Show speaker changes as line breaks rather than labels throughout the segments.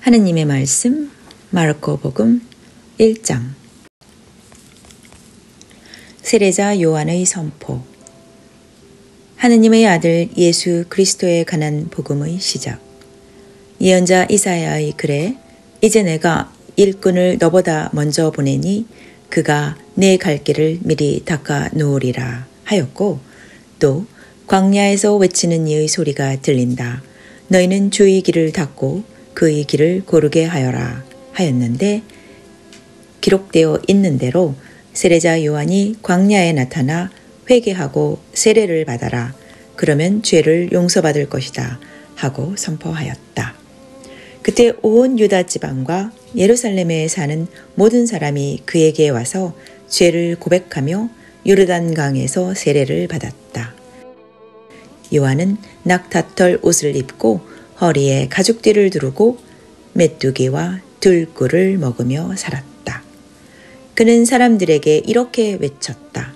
하느님의 말씀 마르코 복음 1장. 세례자 요한의 선포. 하느님의 아들 예수 그리스도에 관한 복음의 시작. 예언자 이사야의 글에 이제 내가 일꾼을 너보다 먼저 보내니 그가 내 갈 길을 미리 닦아 놓으리라. 하였고 또 광야에서 외치는 이의 소리가 들린다 너희는 주의 길을 닦고 그의 길을 고르게 하여라 하였는데 기록되어 있는 대로 세례자 요한이 광야에 나타나 회개하고 세례를 받아라. 그러면 죄를 용서받을 것이다. 하고 선포하였다. 그때 온 유다 지방과 예루살렘에 사는 모든 사람이 그에게 와서 죄를 고백하며 요르단 강에서 세례를 받았다. 요한은 낙타털 옷을 입고 허리에 가죽띠를 두르고 메뚜기와 들꿀을 먹으며 살았다. 그는 사람들에게 이렇게 외쳤다.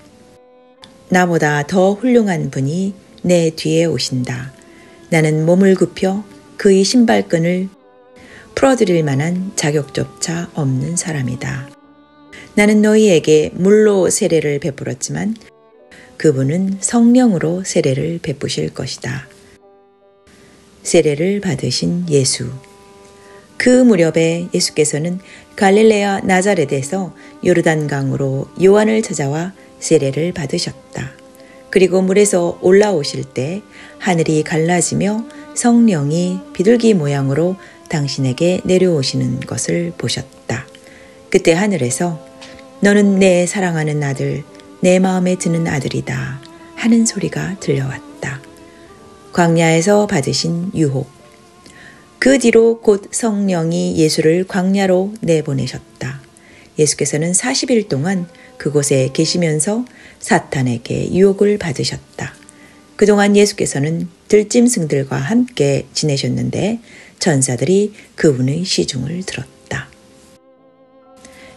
나보다 더 훌륭한 분이 내 뒤에 오신다. 나는 몸을 굽혀 그의 신발끈을 풀어드릴 만한 자격조차 없는 사람이다. 나는 너희에게 물로 세례를 베풀었지만 그분은 성령으로 세례를 베푸실 것이다. 세례를 받으신 예수. 그 무렵에 예수께서는 갈릴레아 나자렛에서 요르단강으로 요한을 찾아와 세례를 받으셨다. 그리고 물에서 올라오실 때 하늘이 갈라지며 성령이 비둘기 모양으로 당신에게 내려오시는 것을 보셨다. 그때 하늘에서 너는 내 사랑하는 아들, 내 마음에 드는 아들이다 하는 소리가 들려왔다. 광야에서 받으신 유혹. 그 뒤로 곧 성령이 예수를 광야로 내보내셨다. 예수께서는 40일 동안 그곳에 계시면서 사탄에게 유혹을 받으셨다. 그동안 예수께서는 들짐승들과 함께 지내셨는데 전사들이 그분의 시중을 들었다.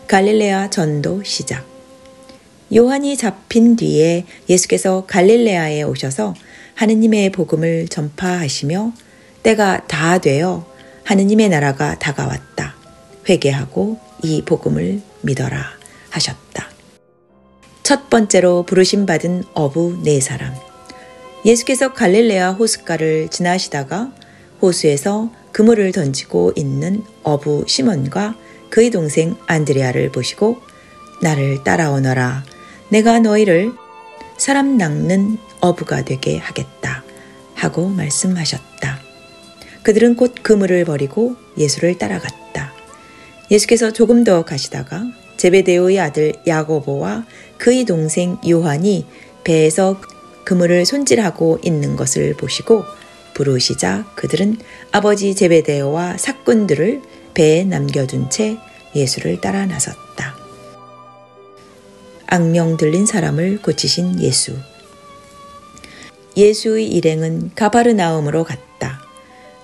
갈릴레아 전도 시작. 요한이 잡힌 뒤에 예수께서 갈릴레아에 오셔서 하느님의 복음을 전파하시며 때가 다 되어 하느님의 나라가 다가왔다. 회개하고 이 복음을 믿어라 하셨다. 첫 번째로 부르심 받은 어부 네 사람. 예수께서 갈릴레아 호숫가를 지나시다가 호수에서 그물을 던지고 있는 어부 시몬과 그의 동생 안드레아를 보시고 나를 따라오너라. 내가 너희를 사람 낚는 어부가 되게 하겠다 하고 말씀하셨다. 그들은 곧 그물을 버리고 예수를 따라갔다. 예수께서 조금 더 가시다가 제베데오의 아들 야고보와 그의 동생 요한이 배에서 그물을 손질하고 있는 것을 보시고 부르시자 그들은 아버지 제베데오와 사꾼들을 배에 남겨둔 채 예수를 따라 나섰다. 악령 들린 사람을 고치신 예수. 예수의 일행은 가바르나움으로 갔다.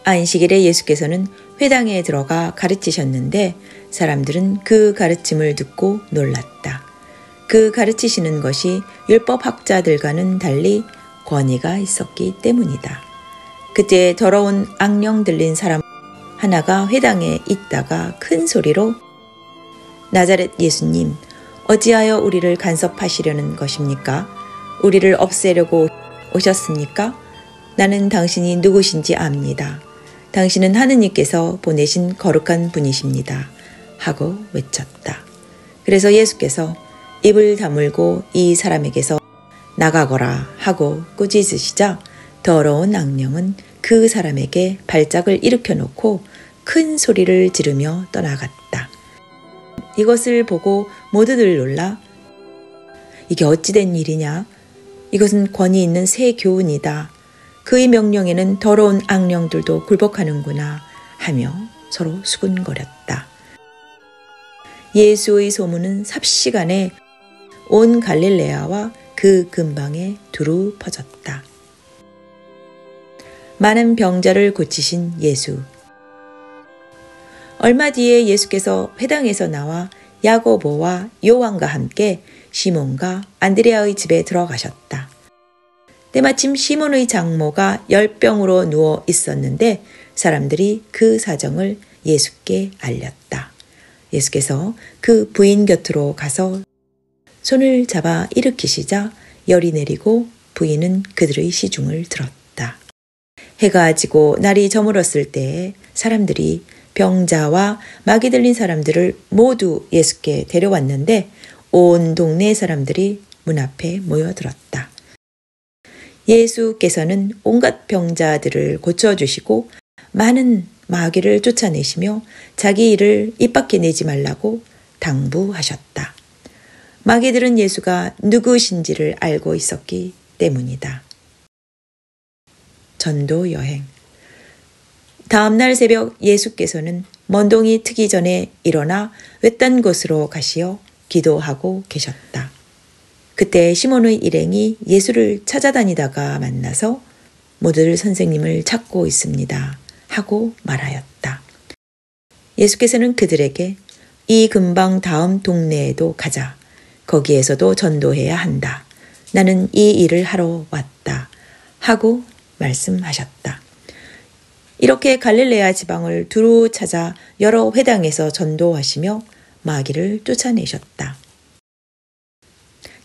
안식일에 예수께서는 회당에 들어가 가르치셨는데 사람들은 그 가르침을 듣고 놀랐다. 그 가르치시는 것이 율법 학자들과는 달리 권위가 있었기 때문이다. 그때 더러운 악령 들린 사람 하나가 회당에 있다가 큰 소리로 나자렛 예수님, 어찌하여 우리를 간섭하시려는 것입니까? 우리를 없애려고 오셨습니까? 나는 당신이 누구신지 압니다. 당신은 하느님께서 보내신 거룩한 분이십니다. 하고 외쳤다. 그래서 예수께서 입을 다물고 이 사람에게서 나가거라 하고 꾸짖으시자 더러운 악령은 그 사람에게 발작을 일으켜 놓고 큰 소리를 지르며 떠나갔다. 이것을 보고 모두들 놀라 이게 어찌된 일이냐? 이것은 권위 있는 새 교훈이다. 그의 명령에는 더러운 악령들도 굴복하는구나 하며 서로 수군거렸다. 예수의 소문은 삽시간에 온 갈릴레아와 그 근방에 두루 퍼졌다. 많은 병자를 고치신 예수. 얼마 뒤에 예수께서 회당에서 나와 야고보와 요한과 함께 시몬과 안드레아의 집에 들어가셨다. 때마침 시몬의 장모가 열병으로 누워 있었는데 사람들이 그 사정을 예수께 알렸다. 예수께서 그 부인 곁으로 가서 손을 잡아 일으키시자 열이 내리고 부인은 그들의 시중을 들었다. 해가 지고 날이 저물었을 때에 사람들이 병자와 마귀 들린 사람들을 모두 예수께 데려왔는데 온 동네 사람들이 문 앞에 모여들었다. 예수께서는 온갖 병자들을 고쳐주시고 많은 마귀를 쫓아내시며 자기 일을 입 밖에 내지 말라고 당부하셨다. 마귀들은 예수가 누구신지를 알고 있었기 때문이다. 전도 여행. 다음날 새벽 예수께서는 먼동이 트기 전에 일어나 외딴 곳으로 가시어 기도하고 계셨다. 그때 시몬의 일행이 예수를 찾아다니다가 만나서 모두들 선생님을 찾고 있습니다. 하고 말하였다. 예수께서는 그들에게 이 근방 다음 동네에도 가자. 거기에서도 전도해야 한다. 나는 이 일을 하러 왔다. 하고 말씀하셨다. 이렇게 갈릴레아 지방을 두루 찾아 여러 회당에서 전도하시며 마귀를 쫓아내셨다.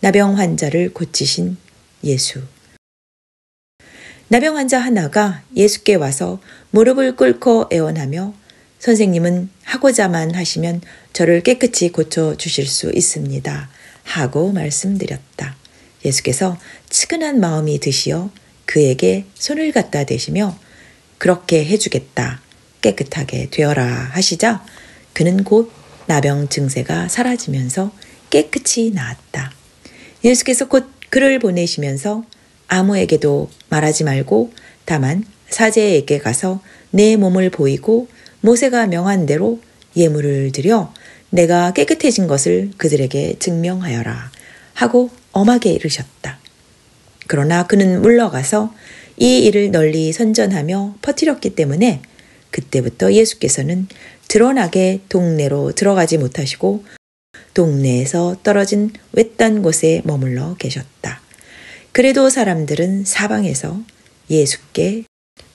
나병 환자를 고치신 예수. 나병 환자 하나가 예수께 와서 무릎을 꿇고 애원하며 선생님은 하고자만 하시면 저를 깨끗이 고쳐 주실 수 있습니다. 하고 말씀드렸다. 예수께서 측은한 마음이 드시어 그에게 손을 갖다 대시며 그렇게 해주겠다. 깨끗하게 되어라 하시자 그는 곧 나병 증세가 사라지면서 깨끗이 나았다. 예수께서 곧 그를 보내시면서 아무에게도 말하지 말고 다만 사제에게 가서 내 몸을 보이고 모세가 명한 대로 예물을 드려 내가 깨끗해진 것을 그들에게 증명하여라 하고 엄하게 이르셨다. 그러나 그는 물러가서 이 일을 널리 선전하며 퍼뜨렸기 때문에 그때부터 예수께서는 드러나게 동네로 들어가지 못하시고 동네에서 떨어진 외딴 곳에 머물러 계셨다. 그래도 사람들은 사방에서 예수께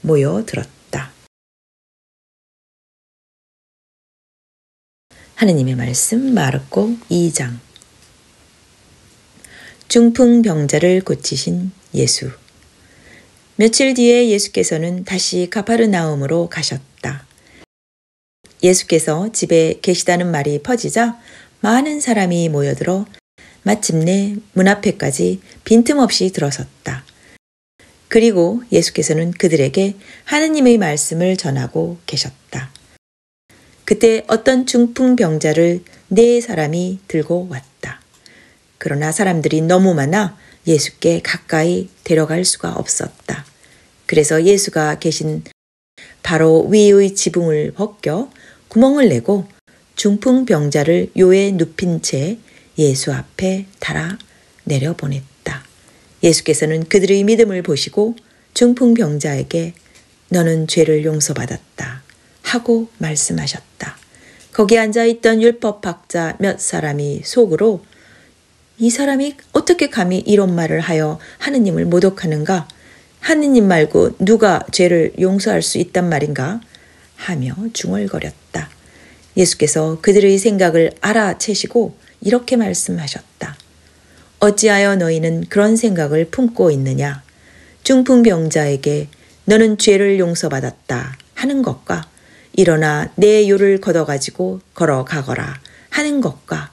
모여들었다. 하느님의 말씀 마르코 2장 중풍병자를 고치신 예수 며칠 뒤에 예수께서는 다시 가파르나움으로 가셨다. 예수께서 집에 계시다는 말이 퍼지자 많은 사람이 모여들어 마침내 문 앞에까지 빈틈없이 들어섰다. 그리고 예수께서는 그들에게 하느님의 말씀을 전하고 계셨다. 그때 어떤 중풍병자를 네 사람이 들고 왔다. 그러나 사람들이 너무 많아 예수께 가까이 데려갈 수가 없었다. 그래서 예수가 계신 바로 위의 지붕을 벗겨 구멍을 내고 중풍 병자를 요에 눕힌 채 예수 앞에 달아 내려 보냈다. 예수께서는 그들의 믿음을 보시고 중풍 병자에게 너는 죄를 용서받았다 하고 말씀하셨다. 거기 앉아 있던 율법학자 몇 사람이 속으로 이 사람이 어떻게 감히 이런 말을 하여 하느님을 모독하는가? 하느님 말고 누가 죄를 용서할 수 있단 말인가? 하며 중얼거렸다. 예수께서 그들의 생각을 알아채시고 이렇게 말씀하셨다. 어찌하여 너희는 그런 생각을 품고 있느냐? 중풍병자에게 너는 죄를 용서받았다 하는 것과 일어나 내 요를 걷어가지고 걸어가거라 하는 것과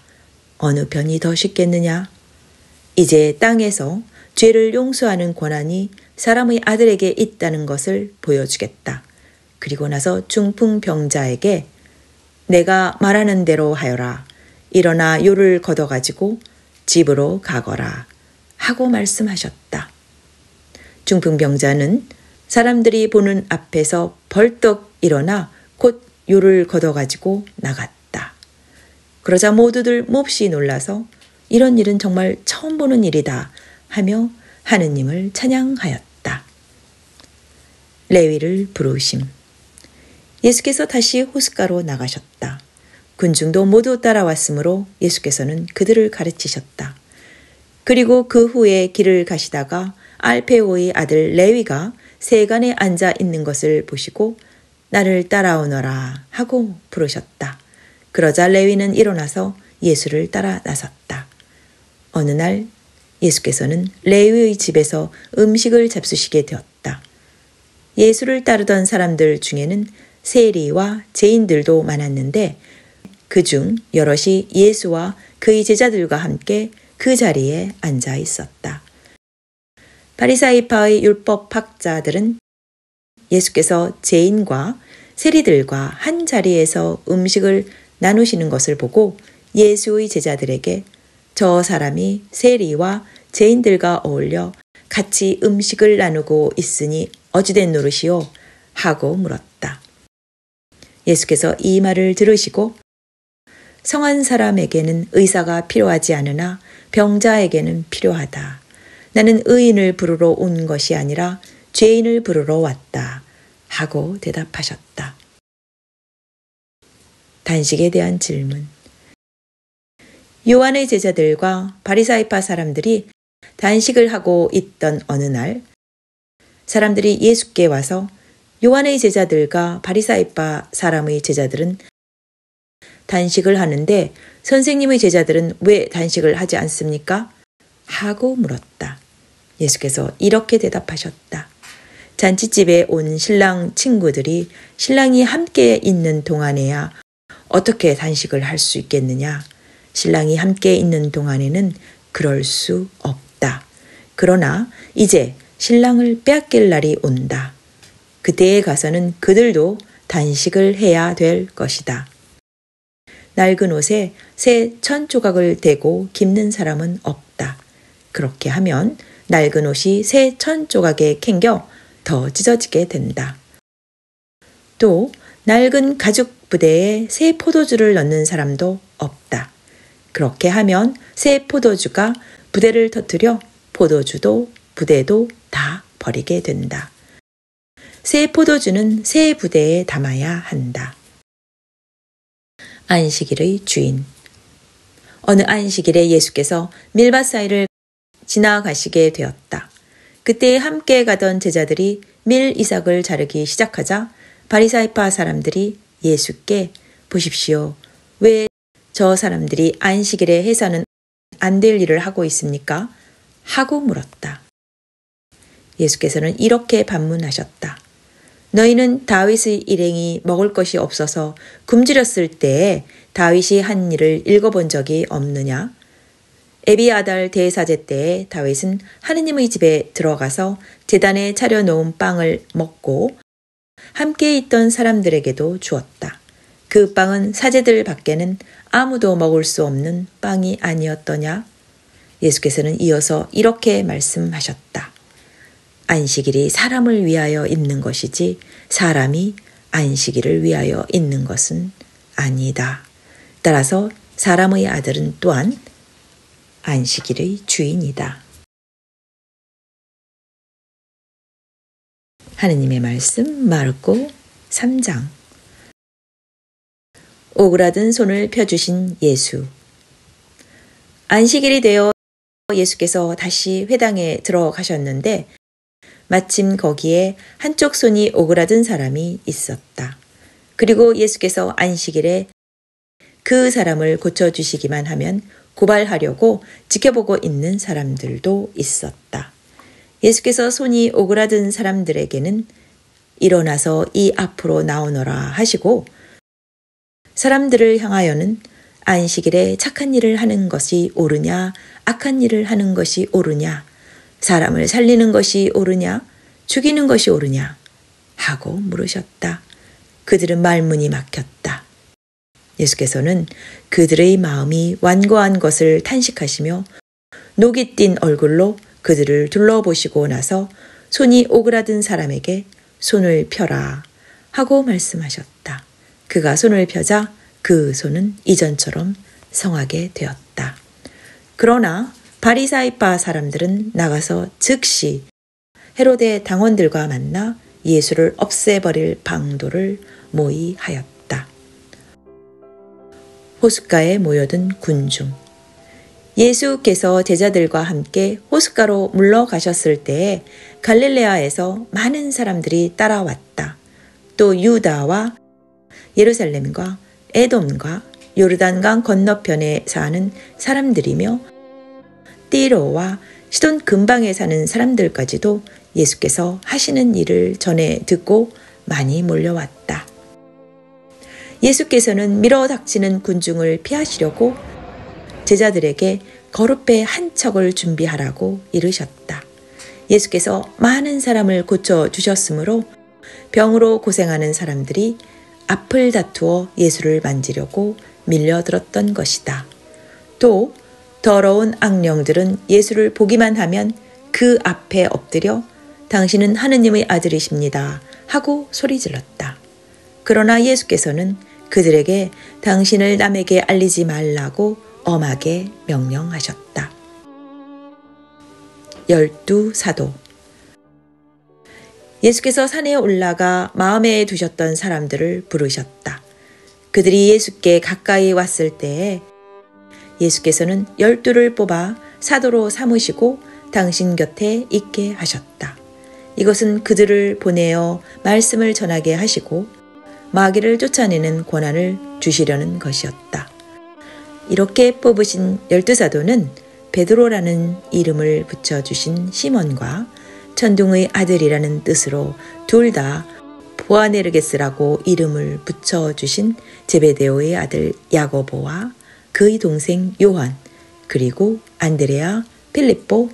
어느 편이 더 쉽겠느냐? 이제 땅에서 죄를 용서하는 권한이 사람의 아들에게 있다는 것을 보여주겠다. 그리고 나서 중풍병자에게 내가 말하는 대로 하여라. 일어나 요를 걷어가지고 집으로 가거라. 하고 말씀하셨다. 중풍병자는 사람들이 보는 앞에서 벌떡 일어나 곧 요를 걷어가지고 나갔다. 그러자 모두들 몹시 놀라서 이런 일은 정말 처음 보는 일이다 하며 하느님을 찬양하였다. 레위를 부르심. 예수께서 다시 호숫가로 나가셨다. 군중도 모두 따라왔으므로 예수께서는 그들을 가르치셨다. 그리고 그 후에 길을 가시다가 알페오의 아들 레위가 세간에 앉아 있는 것을 보시고 나를 따라오너라 하고 부르셨다. 그러자 레위는 일어나서 예수를 따라 나섰다. 어느 날 예수께서는 레위의 집에서 음식을 잡수시게 되었다. 예수를 따르던 사람들 중에는 세리와 죄인들도 많았는데 그중 여럿이 예수와 그의 제자들과 함께 그 자리에 앉아 있었다. 바리사이파의 율법 학자들은 예수께서 죄인과 세리들과 한 자리에서 음식을 나누시는 것을 보고 예수의 제자들에게 저 사람이 세리와 죄인들과 어울려 같이 음식을 나누고 있으니 어찌된 노릇이요? 하고 물었다. 예수께서 이 말을 들으시고 성한 사람에게는 의사가 필요하지 않으나 병자에게는 필요하다. 나는 의인을 부르러 온 것이 아니라 죄인을 부르러 왔다. 하고 대답하셨다. 단식에 대한 질문. 요한의 제자들과 바리사이파 사람들이 단식을 하고 있던 어느 날 사람들이 예수께 와서 요한의 제자들과 바리사이파 사람의 제자들은 단식을 하는데 선생님의 제자들은 왜 단식을 하지 않습니까? 하고 물었다. 예수께서 이렇게 대답하셨다. 잔치집에 온 신랑 친구들이 신랑이 함께 있는 동안에야 어떻게 단식을 할 수 있겠느냐? 신랑이 함께 있는 동안에는 그럴 수 없다. 그러나 이제 신랑을 빼앗길 날이 온다. 그때에 가서는 그들도 단식을 해야 될 것이다. 낡은 옷에 새 천 조각을 대고 깁는 사람은 없다. 그렇게 하면 낡은 옷이 새 천 조각에 캥겨 더 찢어지게 된다. 또 낡은 가죽 부대에 새 포도주를 넣는 사람도 없다. 그렇게 하면 새 포도주가 부대를 터뜨려 포도주도 부대도 다 버리게 된다. 새 포도주는 새 부대에 담아야 한다. 안식일의 주인. 어느 안식일에 예수께서 밀밭 사이를 지나가시게 되었다. 그때 함께 가던 제자들이 밀 이삭을 자르기 시작하자 바리사이파 사람들이 예수께 보십시오. 왜 저 사람들이 안식일에 해서는 안 될 일을 하고 있습니까? 하고 물었다. 예수께서는 이렇게 반문하셨다. 너희는 다윗의 일행이 먹을 것이 없어서 굶주렸을 때에 다윗이 한 일을 읽어본 적이 없느냐? 에비아달 대사제 때에 다윗은 하느님의 집에 들어가서 재단에 차려놓은 빵을 먹고 함께 있던 사람들에게도 주었다. 그 빵은 사제들 밖에는 아무도 먹을 수 없는 빵이 아니었더냐? 예수께서는 이어서 이렇게 말씀하셨다. 안식일이 사람을 위하여 있는 것이지 사람이 안식일을 위하여 있는 것은 아니다. 따라서 사람의 아들은 또한 안식일의 주인이다. 하느님의 말씀 마르고 3장 오그라든 손을 펴주신 예수 안식일이 되어 예수께서 다시 회당에 들어가셨는데 마침 거기에 한쪽 손이 오그라든 사람이 있었다. 그리고 예수께서 안식일에 그 사람을 고쳐주시기만 하면 고발하려고 지켜보고 있는 사람들도 있었다. 예수께서 손이 오그라든 사람들에게는 일어나서 이 앞으로 나오너라 하시고 사람들을 향하여는 안식일에 착한 일을 하는 것이 옳으냐, 악한 일을 하는 것이 옳으냐, 사람을 살리는 것이 옳으냐, 죽이는 것이 옳으냐 하고 물으셨다. 그들은 말문이 막혔다. 예수께서는 그들의 마음이 완고한 것을 탄식하시며 녹이 띈 얼굴로 그들을 둘러보시고 나서 손이 오그라든 사람에게 손을 펴라 하고 말씀하셨다. 그가 손을 펴자 그 손은 이전처럼 성하게 되었다. 그러나 바리사이파 사람들은 나가서 즉시 헤로데 당원들과 만나 예수를 없애버릴 방도를 모의하였다. 호숫가에 모여든 군중. 예수께서 제자들과 함께 호숫가로 물러가셨을 때에 갈릴레아에서 많은 사람들이 따라왔다. 또 유다와 예루살렘과 에돔과 요르단강 건너편에 사는 사람들이며 띠로와 시돈 근방에 사는 사람들까지도 예수께서 하시는 일을 전해 듣고 많이 몰려왔다. 예수께서는 밀어 닥치는 군중을 피하시려고 제자들에게 거룩배 한 척을 준비하라고 이르셨다. 예수께서 많은 사람을 고쳐 주셨으므로 병으로 고생하는 사람들이 앞을 다투어 예수를 만지려고 밀려들었던 것이다. 또 더러운 악령들은 예수를 보기만 하면 그 앞에 엎드려 당신은 하느님의 아들이십니다. 하고 소리 질렀다. 그러나 예수께서는 그들에게 당신을 남에게 알리지 말라고 엄하게 명령하셨다. 열두 사도 예수께서 산에 올라가 마음에 두셨던 사람들을 부르셨다. 그들이 예수께 가까이 왔을 때에 예수께서는 열두를 뽑아 사도로 삼으시고 당신 곁에 있게 하셨다. 이것은 그들을 보내어 말씀을 전하게 하시고 마귀를 쫓아내는 권한을 주시려는 것이었다. 이렇게 뽑으신 열두 사도는 베드로라는 이름을 붙여주신 시몬과 천둥의 아들이라는 뜻으로 둘 다 보아네르게스라고 이름을 붙여주신 제베데오의 아들 야고보와 그의 동생 요한 그리고 안드레아, 필리포,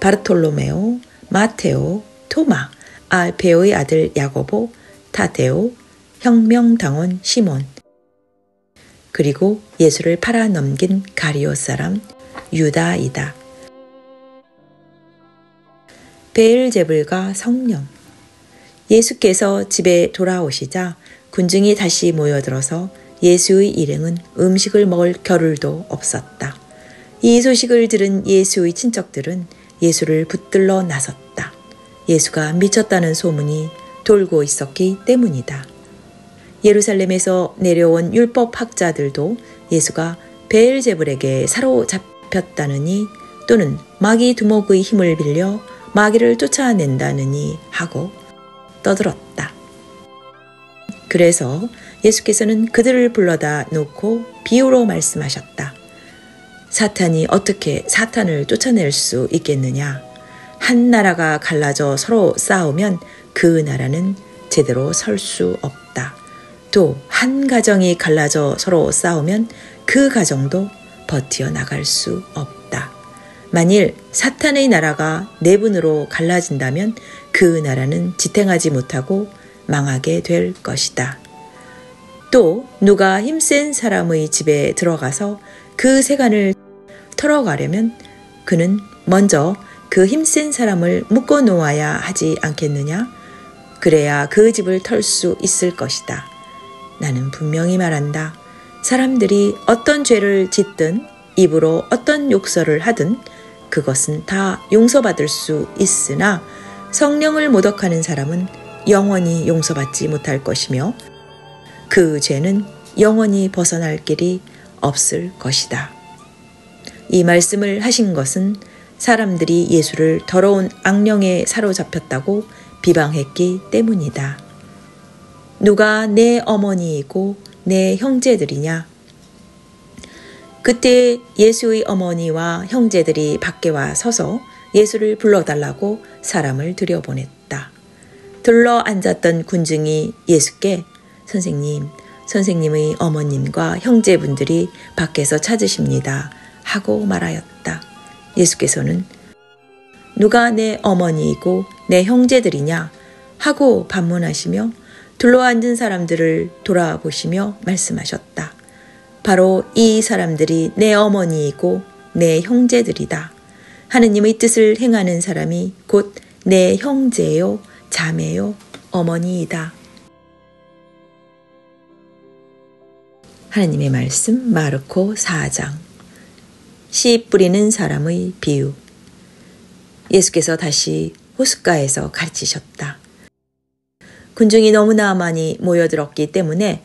바르톨로메오, 마테오, 토마, 알페오의 아들 야고보, 타데오, 혁명당원 시몬 그리고 예수를 팔아 넘긴 가리오 사람 유다이다. 베일제불과 성령 예수께서 집에 돌아오시자 군중이 다시 모여들어서 예수의 일행은 음식을 먹을 겨를도 없었다. 이 소식을 들은 예수의 친척들은 예수를 붙들러 나섰다. 예수가 미쳤다는 소문이 돌고 있었기 때문이다. 예루살렘에서 내려온 율법 학자들도 예수가 베엘제불에게 사로잡혔다느니 또는 마귀 두목의 힘을 빌려 마귀를 쫓아낸다느니 하고 떠들었다. 그래서 예수께서는 그들을 불러다 놓고 비유로 말씀하셨다. 사탄이 어떻게 사탄을 쫓아낼 수 있겠느냐? 한 나라가 갈라져 서로 싸우면 그 나라는 제대로 설 수 없다. 또 한 가정이 갈라져 서로 싸우면 그 가정도 버티어 나갈 수 없다. 만일 사탄의 나라가 내분으로 갈라진다면 그 나라는 지탱하지 못하고 망하게 될 것이다. 또 누가 힘센 사람의 집에 들어가서 그 세간을 털어가려면 그는 먼저 그 힘센 사람을 묶어 놓아야 하지 않겠느냐? 그래야 그 집을 털 수 있을 것이다. 나는 분명히 말한다. 사람들이 어떤 죄를 짓든 입으로 어떤 욕설을 하든 그것은 다 용서받을 수 있으나 성령을 모독하는 사람은 영원히 용서받지 못할 것이며 그 죄는 영원히 벗어날 길이 없을 것이다. 이 말씀을 하신 것은 사람들이 예수를 더러운 악령에 사로잡혔다고 비방했기 때문이다. 누가 내 어머니이고 내 형제들이냐? 그때 예수의 어머니와 형제들이 밖에 와 서서 예수를 불러달라고 사람을 들여보냈다. 들러 앉았던 군중이 예수께 선생님, 선생님의 어머님과 형제분들이 밖에서 찾으십니다. 하고 말하였다. 예수께서는 누가 내 어머니이고 내 형제들이냐? 하고 반문하시며 둘러앉은 사람들을 돌아보시며 말씀하셨다. 바로 이 사람들이 내 어머니이고 내 형제들이다. 하느님의 뜻을 행하는 사람이 곧 내 형제요, 자매요, 어머니이다. 하느님의 말씀 마르코 4장 씨 뿌리는 사람의 비유 예수께서 다시 호숫가에서 가르치셨다. 군중이 너무나 많이 모여들었기 때문에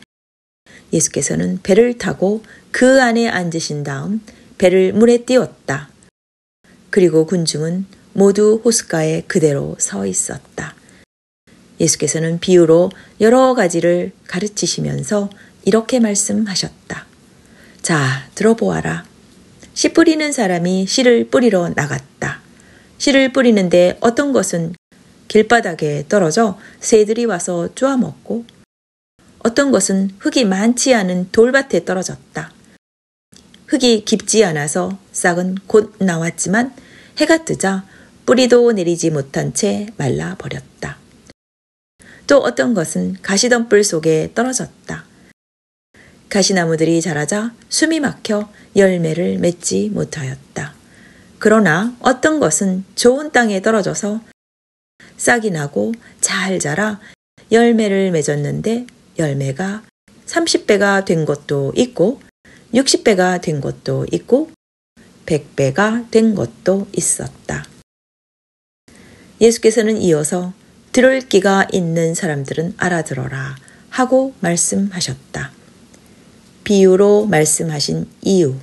예수께서는 배를 타고 그 안에 앉으신 다음 배를 물에 띄웠다. 그리고 군중은 모두 호숫가에 그대로 서 있었다. 예수께서는 비유로 여러 가지를 가르치시면서 이렇게 말씀하셨다. 자, 들어보아라. 씨 뿌리는 사람이 씨를 뿌리러 나갔다. 씨를 뿌리는데 어떤 것은 길바닥에 떨어져 새들이 와서 쪼아먹고 어떤 것은 흙이 많지 않은 돌밭에 떨어졌다. 흙이 깊지 않아서 싹은 곧 나왔지만 해가 뜨자 뿌리도 내리지 못한 채 말라버렸다. 또 어떤 것은 가시덤불 속에 떨어졌다. 가시나무들이 자라자 숨이 막혀 열매를 맺지 못하였다. 그러나 어떤 것은 좋은 땅에 떨어져서 싹이 나고 잘 자라 열매를 맺었는데 열매가 30배가 된 것도 있고 60배가 된 것도 있고 100배가 된 것도 있었다. 예수께서는 이어서 들을 끼가 있는 사람들은 알아들어라 하고 말씀하셨다. 비유로 말씀하신 이유.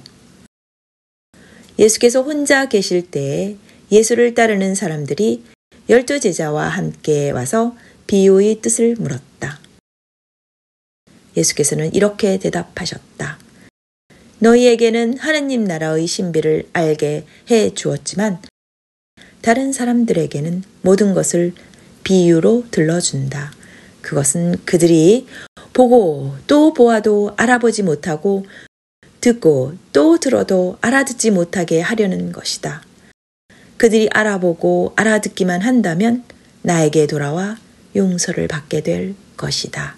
예수께서 혼자 계실 때에 예수를 따르는 사람들이 열두 제자와 함께 와서 비유의 뜻을 물었다. 예수께서는 이렇게 대답하셨다. 너희에게는 하느님 나라의 신비를 알게 해 주었지만 다른 사람들에게는 모든 것을 비유로 들러준다. 그것은 그들이 보고 또 보아도 알아보지 못하고 듣고 또 들어도 알아듣지 못하게 하려는 것이다. 그들이 알아보고 알아듣기만 한다면 나에게 돌아와 용서를 받게 될 것이다.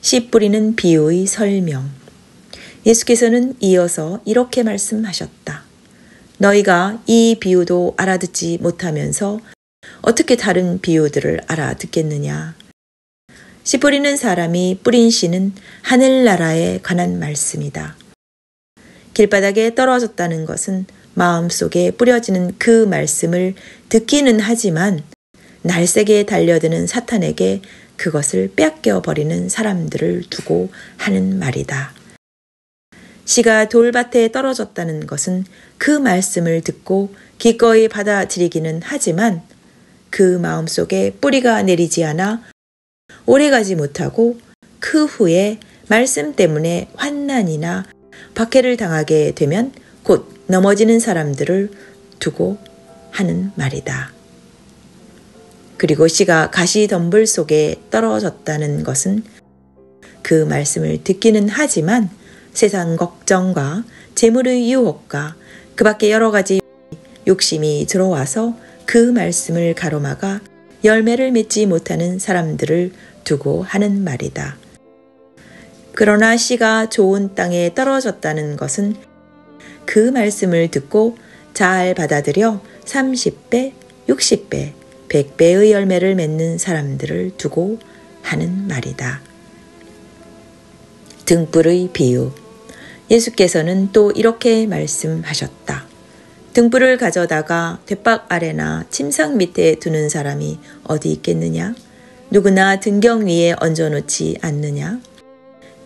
씨 뿌리는 비유의 설명. 예수께서는 이어서 이렇게 말씀하셨다. 너희가 이 비유도 알아듣지 못하면서 어떻게 다른 비유들을 알아듣겠느냐? 씨 뿌리는 사람이 뿌린 씨는 하늘나라에 관한 말씀이다. 길바닥에 떨어졌다는 것은 마음속에 뿌려지는 그 말씀을 듣기는 하지만 날쌔게 달려드는 사탄에게 그것을 빼앗겨 버리는 사람들을 두고 하는 말이다. 씨가 돌밭에 떨어졌다는 것은 그 말씀을 듣고 기꺼이 받아들이기는 하지만 그 마음속에 뿌리가 내리지 않아 오래가지 못하고 그 후에 말씀 때문에 환난이나 박해를 당하게 되면 곧 넘어지는 사람들을 두고 하는 말이다. 그리고 씨가 가시 덤불 속에 떨어졌다는 것은 그 말씀을 듣기는 하지만 세상 걱정과 재물의 유혹과 그 밖에 여러 가지 욕심이 들어와서 그 말씀을 가로막아 열매를 맺지 못하는 사람들을 두고 하는 말이다. 그러나 씨가 좋은 땅에 떨어졌다는 것은 그 말씀을 듣고 잘 받아들여 30배, 60배, 100배의 열매를 맺는 사람들을 두고 하는 말이다. 등불의 비유. 예수께서는 또 이렇게 말씀하셨다. 등불을 가져다가 뒷박 아래나 침상 밑에 두는 사람이 어디 있겠느냐? 누구나 등경 위에 얹어놓지 않느냐?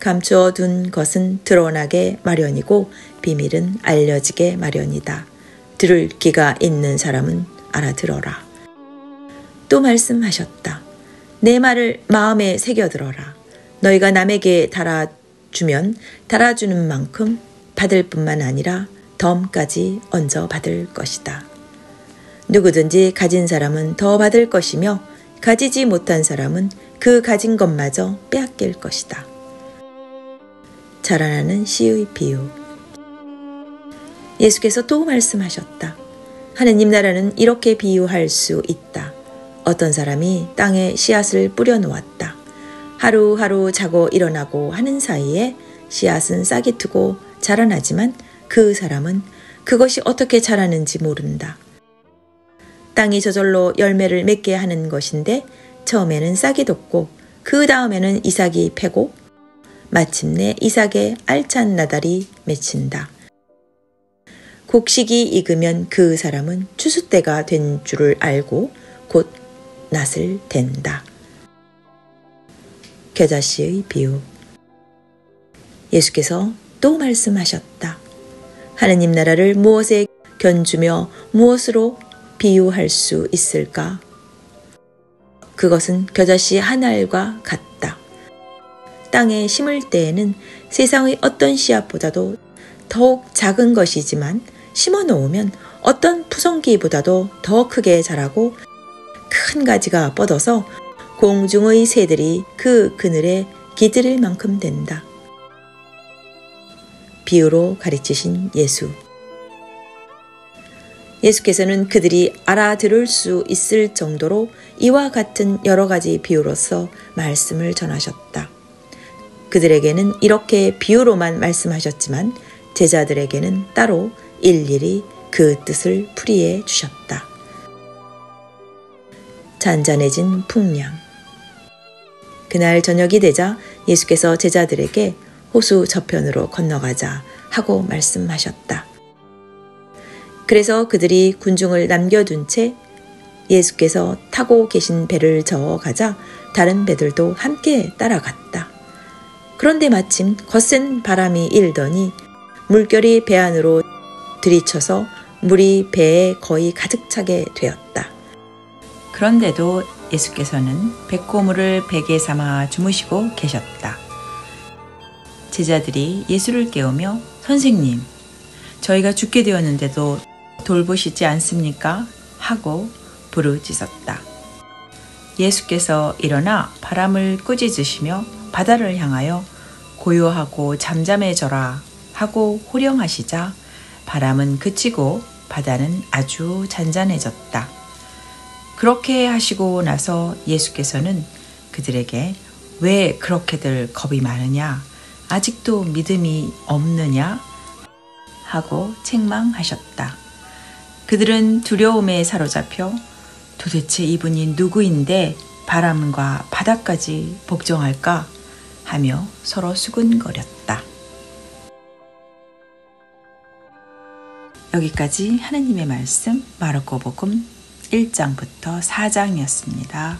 감추어 둔 것은 드러나게 마련이고 비밀은 알려지게 마련이다. 들을 기가 있는 사람은 알아들어라. 또 말씀하셨다. 내 말을 마음에 새겨들어라. 너희가 남에게 달아주면 달아주는 만큼 받을 뿐만 아니라 덤까지 얹어 받을 것이다. 누구든지 가진 사람은 더 받을 것이며 가지지 못한 사람은 그 가진 것마저 빼앗길 것이다. 자라나는 씨의 비유. 예수께서 또 말씀하셨다. 하느님 나라는 이렇게 비유할 수 있다. 어떤 사람이 땅에 씨앗을 뿌려 놓았다. 하루하루 자고 일어나고 하는 사이에 씨앗은 싹이 트고 자라나지만 그 사람은 그것이 어떻게 자라는지 모른다. 땅이 저절로 열매를 맺게 하는 것인데 처음에는 싹이 돋고 그 다음에는 이삭이 패고 마침내 이삭의 알찬 나달이 맺힌다. 곡식이 익으면 그 사람은 추수 때가 된 줄을 알고 곧 낫을 댄다. 겨자씨의 비유 예수께서 또 말씀하셨다. 하느님 나라를 무엇에 견주며 무엇으로 비유할 수 있을까? 그것은 겨자씨 한 알과 같다. 땅에 심을 때에는 세상의 어떤 씨앗보다도 더욱 작은 것이지만 심어 놓으면 어떤 푸성기보다도 더 크게 자라고 큰 가지가 뻗어서 공중의 새들이 그 그늘에 기들일 만큼 된다. 비유로 가르치신 예수. 예수께서는 그들이 알아들을 수 있을 정도로 이와 같은 여러 가지 비유로서 말씀을 전하셨다. 그들에게는 이렇게 비유로만 말씀하셨지만 제자들에게는 따로 일일이 그 뜻을 풀이해 주셨다. 잔잔해진 풍량. 그날 저녁이 되자 예수께서 제자들에게 호수 저편으로 건너가자 하고 말씀하셨다. 그래서 그들이 군중을 남겨둔 채 예수께서 타고 계신 배를 저어 가자 다른 배들도 함께 따라갔다. 그런데 마침 거센 바람이 일더니 물결이 배 안으로 들이쳐서 물이 배에 거의 가득 차게 되었다. 그런데도 예수께서는 백고물을 베개 삼아 주무시고 계셨다. 제자들이 예수를 깨우며 선생님, 저희가 죽게 되었는데도 돌보시지 않습니까? 하고 부르짖었다. 예수께서 일어나 바람을 꾸짖으시며 바다를 향하여 고요하고 잠잠해져라 하고 호령하시자 바람은 그치고 바다는 아주 잔잔해졌다. 그렇게 하시고 나서 예수께서는 그들에게 왜 그렇게들 겁이 많으냐? 아직도 믿음이 없느냐? 하고 책망하셨다. 그들은 두려움에 사로잡혀 도대체 이분이 누구인데 바람과 바다까지 복종할까 하며 서로 수근거렸다. 여기까지 하느님의 말씀 마르코 복음 1장부터 4장이었습니다.